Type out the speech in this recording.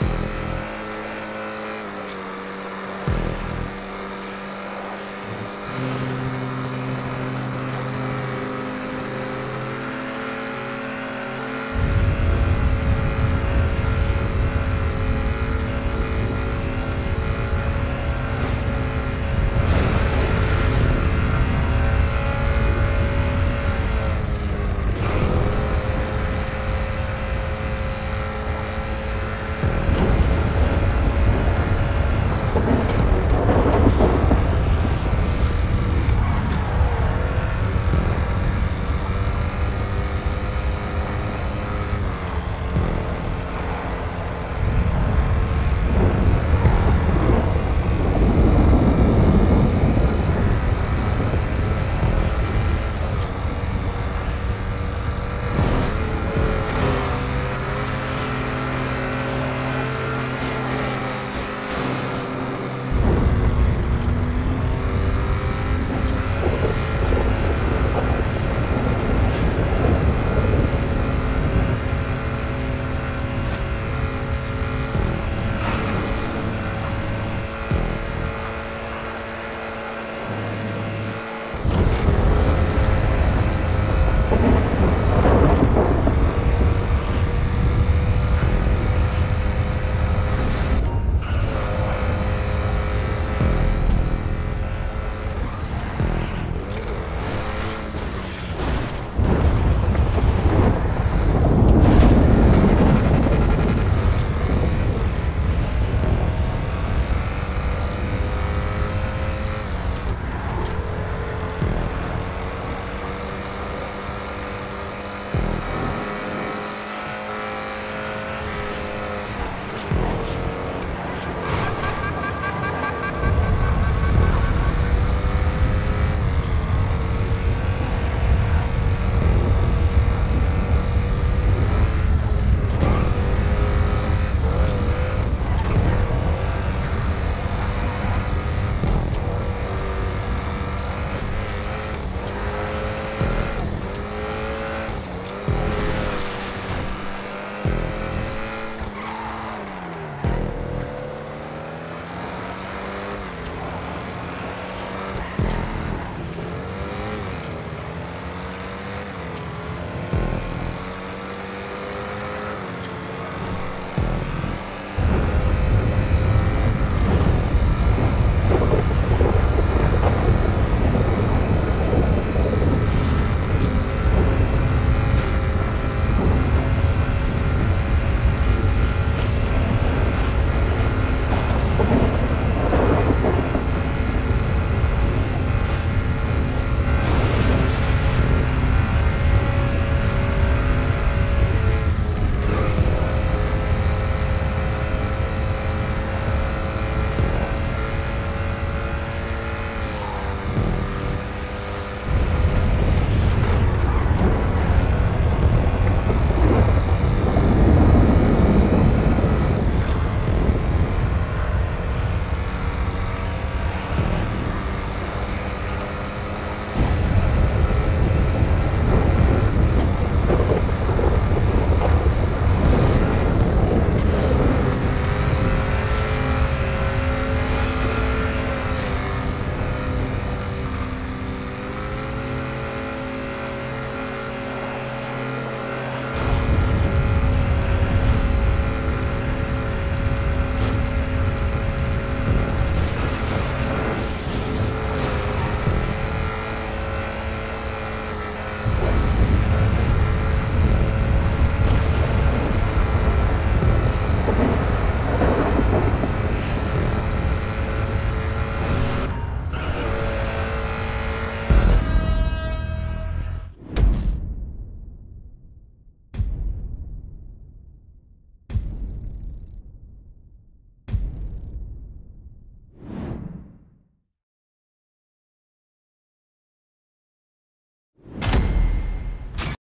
you